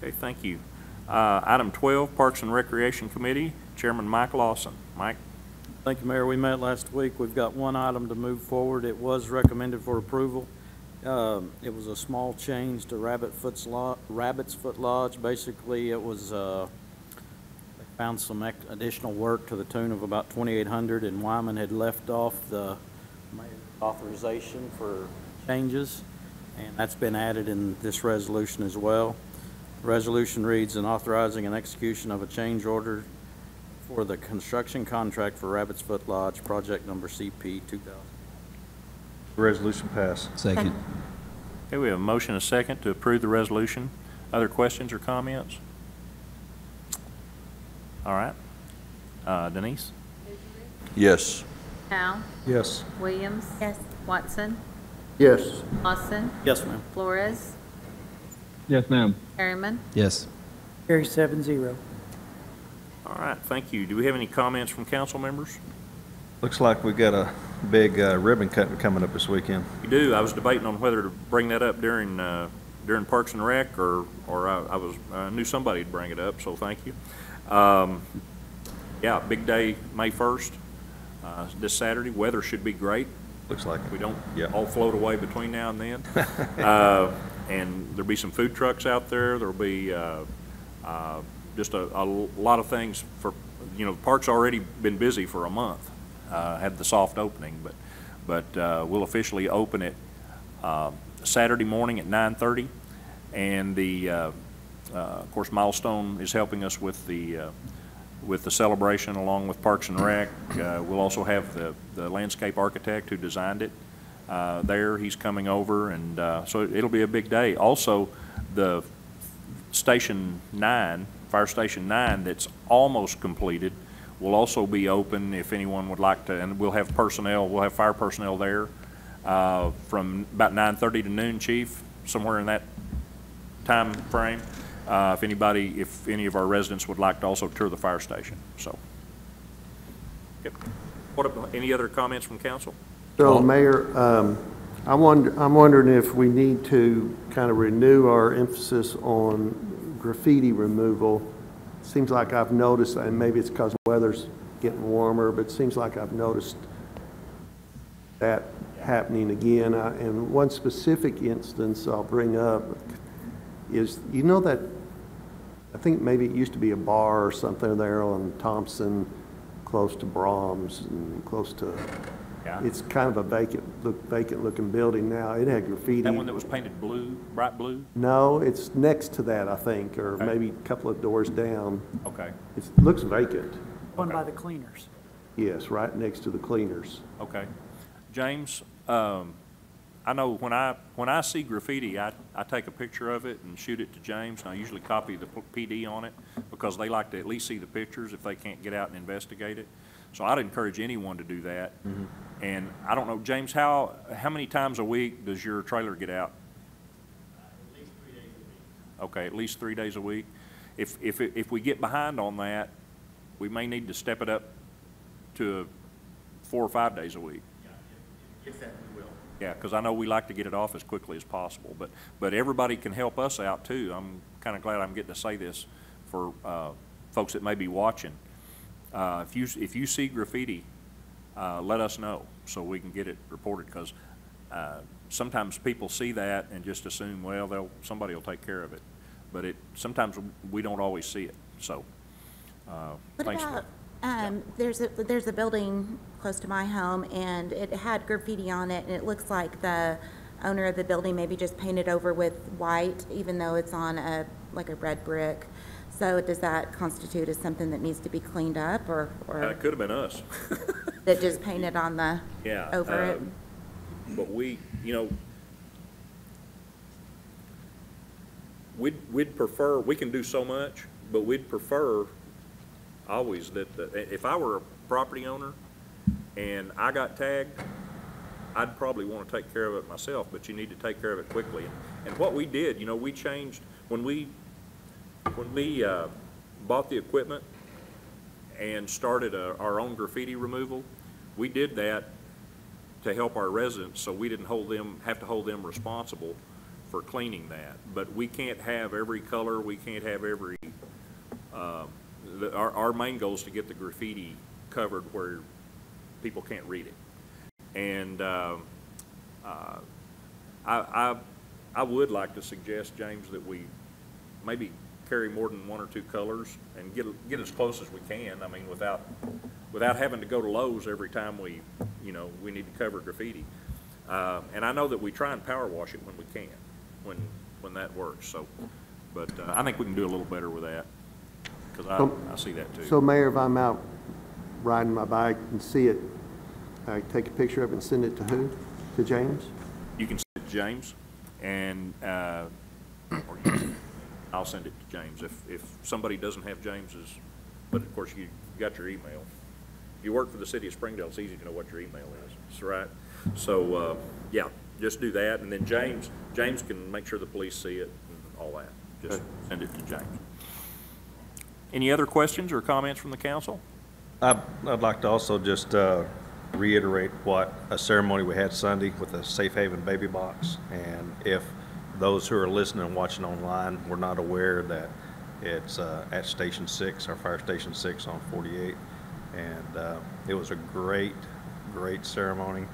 Okay, thank you. Uh, Item 12, Parks and Recreation Committee, Chairman Mike Lawson. Mike? Thank you, Mayor. We met last week. We've got one item to move forward. It was recommended for approval. Um, It was a small change to Rabbit Foot's Lo- Rabbit's Foot Lodge. Basically, it was, uh, they found some ec- additional work to the tune of about 2,800, and Wyman had left off the authorization for changes, and that's been added in this resolution as well. Resolution reads, "An authorizing an execution of a change order for the construction contract for Rabbit's Foot Lodge, project number CP 2000." Resolution passed. Second. Okay, we have a motion and a second to approve the resolution. Other questions or comments? All right. Uh, Denise? Yes. Powell, Yes. Williams. Yes. Watson, Yes. Lawson, Yes, ma'am. Flores, Yes, ma'am. Harriman. Yes. Carry seven zero. All right, thank you. Do we have any comments from council members? Looks like we got a big uh, ribbon cutting coming up this weekend. We do. I was debating on whether to bring that up during, uh, during Parks and Rec, or, or I I was, I knew somebody'd bring it up, so thank you. Um, Yeah, big day, May 1st, uh, this Saturday. Weather should be great. Looks like We don't Yeah. all float away between now and then. <laughs> Uh, And there'll be some food trucks out there. There'll be uh, uh, just a, a lot of things for, you know, the park's already been busy for a month, uh, had the soft opening, but, but uh, we'll officially open it uh, Saturday morning at 9:30. And the, of course, Milestone is helping us with the, uh, with the celebration along with Parks and Rec. Uh, We'll also have the, the landscape architect who designed it uh, there. He's coming over, and uh, so it'll be a big day. Also, the Station Nine, Fire Station Nine, that's almost completed, will also be open if anyone would like to, and we'll have personnel, we'll have fire personnel there uh, from about 9:30 to noon, Chief, somewhere in that time frame. Uh, if anybody, if any of our residents would like to also tour the fire station, so. Yep. What, ab- any other comments from council? So, Mayor, um, I wonder, I'm wondering if we need to kind of renew our emphasis on graffiti removal. Seems like I've noticed, and maybe it's because weather's getting warmer, but it seems like I've noticed that happening again. I- And one specific instance I'll bring up is, you know that, I think maybe it used to be a bar or something there on Thompson, close to Braum's and close to, Yeah. it's kind of a vacant, look, vacant looking building now. It had graffiti. That one that was painted blue, bright blue? No, it's next to that, I think, or Okay. maybe a couple of doors down. Okay, It looks vacant. One by the cleaners. Yes, right next to the cleaners. okay. James, um, I know when I, when I see graffiti, I, I take a picture of it and shoot it to James, and I usually copy the PD on it, because they like to at least see the pictures if they can't get out and investigate it. So I'd encourage anyone to do that. Mm-hmm. And I don't know, James, how, how many times a week does your trailer get out? Okay, at least three days a week. If, if, if we get behind on that, we may need to step it up to four or five days a week. If that we will. Yeah, because I know we like to get it off as quickly as possible, but, but everybody can help us out too. I'm kind of glad I'm getting to say this for uh, folks that may be watching. Uh, If you, if you see graffiti, uh, let us know so we can get it reported, because sometimes people see that and just assume, well, they'll, somebody will take care of it. But it, sometimes we don't always see it, so, uh, thanks. for- about, um, there's a, there's a building close to my home, and it had graffiti on it, and it looks like the owner of the building maybe just painted over with white, even though it's on a, like a red brick. So does that constitute as something that needs to be cleaned up, or, Uh, or It could have been us. <laughs> that just painted on the, Yeah. over it? um, But we, you know, we'd, we'd prefer, we can do so much, but we'd prefer always that, the- if I were a property owner and I got tagged, I'd probably want to take care of it myself, but you need to take care of it quickly. And what we did, you know, we changed, when we, when we uh, bought the equipment and started uh, our own graffiti removal, we did that to help our residents, so we didn't hold them, have to hold them responsible for cleaning that. But we can't have every color, we can't have every, uh, the, our, our main goal is to get the graffiti covered where people can't read it. And, um, uh, I, I, I would like to suggest, James, that we maybe carry more than one or two colors and get, get as close as we can, I mean, without, without having to go to Lowe's every time we, you know, we need to cover graffiti. Uh, and I know that we try and power wash it when we can, when, when that works, so, but, uh, I think we can do a little better with that, because So- I, I see that too. So Mayor, if I'm out riding my bike and see it, I take a picture of it and send it to who? To James? You can send it to James, and, uh, I'll send it to James. If, if somebody doesn't have James's, but of course, you got your email. If you work for the city of Springdale, it's easy to know what your email is, that's right. So, uh, yeah, just do that, and then James, James can make sure the police see it and all that. Just send it to James. Any other questions or comments from the council? I'd, I'd like to also just uh, reiterate what a ceremony we had Sunday with the Safe Haven Baby Box. And if those who are listening and watching online were not aware that it's uh, at Station Six, our Fire Station Six on 48. And uh, it was a great, great ceremony,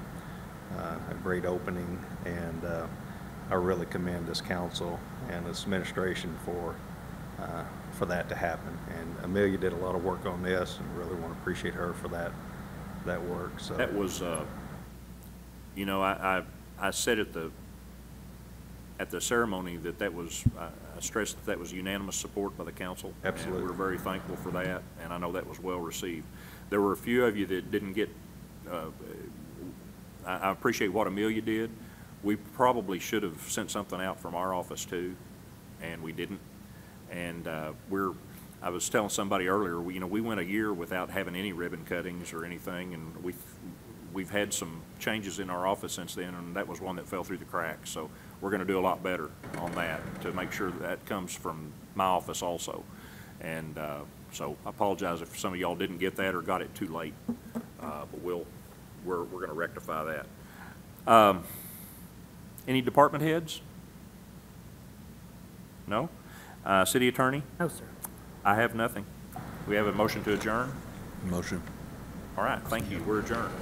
uh, a great opening. And uh, I really commend this council and this administration for uh, for that to happen. And Amelia did a lot of work on this, and really want to appreciate her for that, that work, so. That was, uh, you know, I, I, I said at the, at the ceremony that that was, I I stressed that that was unanimous support by the council. Absolutely. And we're very thankful for that, and I know that was well received. There were a few of you that didn't get, uh, I, I appreciate what Amelia did. We probably should have sent something out from our office too, and we didn't. And uh, we're, I was telling somebody earlier, we, you know, we went a year without having any ribbon cuttings or anything, and we've, we've had some changes in our office since then, and that was one that fell through the cracks. So we're going to do a lot better on that to make sure that that comes from my office also. And uh, so I apologize if some of y'all didn't get that or got it too late, uh, but we'll, we're, we're going to rectify that. Um, Any department heads? No? Uh, City attorney? No, sir. I have nothing. We have a motion to adjourn? Motion. All right, thank you. We're adjourned.